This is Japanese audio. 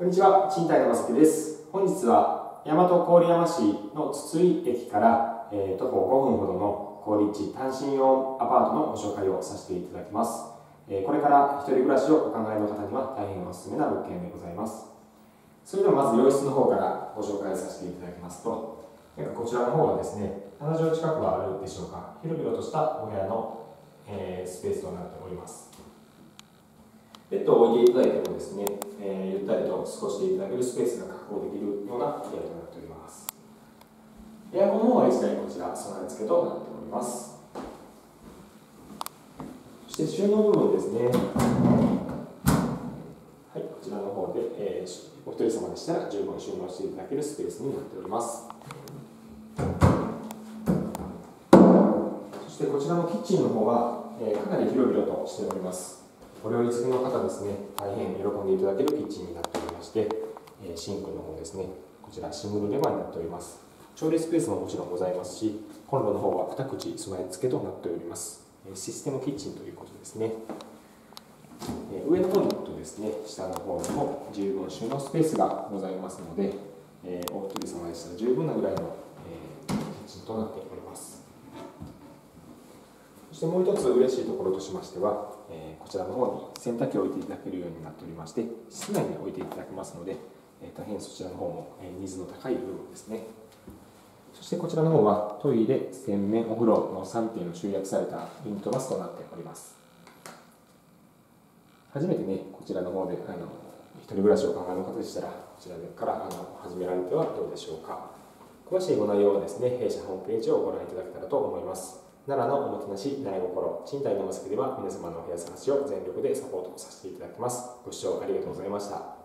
こんにちは、賃貸のまさきです。本日は大和郡山市の筒井駅から、えー徒歩5分ほどの好立地単身用アパートのご紹介をさせていただきます。えーこれから一人暮らしをお考えの方には大変おすすめな物件でございます。それではまず洋室の方からご紹介させていただきますと、なんかこちらの方はですね、7畳近くはあるでしょうか、広々としたお部屋の、えースペースとなっております。ベッドを置いていただいてもですね、えーゆったりと過ごしていただけるスペースが確保できるような部屋となっております。エアコンの方は一台こちら備え付けとなっております。そして収納部分ですね。はい、こちらの方で、えーお一人様でしたら十分収納していただけるスペースになっております。そしてこちらのキッチンの方は、えーかなり広々としております。お料理好きの方ですね、大変喜んでいただけるキッチンになっておりまして、えシンクの方ですね、こちらシングルレバーになっております。調理スペースももちろんございますし、コンロの方は2口備え付けとなっております。えシステムキッチンということですね。え上の方に行くとですね、下の方にも十分収納スペースがございますので、えーお一人様でしたら十分なぐらいの、えーキッチンとなっております。そしてもう一つ嬉しいところとしましては、えーこちらの方に洗濯機を置いていただけるようになっておりまして、室内に置いていただけますので、えー大変そちらの方も、えーニーズの高い部分ですね。そしてこちらの方はトイレ、洗面、お風呂の3点を集約されたユニットバスとなっております。初めてね、こちらの方で、あの、一人暮らしをお考えの方でしたら、こちらからあの始められてはどうでしょうか。詳しいご内容はですね、弊社ホームページをご覧いただけたらと思います。奈良のおもてなし、奈良心、賃貸のマスクでは皆様のお部屋探しを全力でサポートさせていただきます。ご視聴ありがとうございました。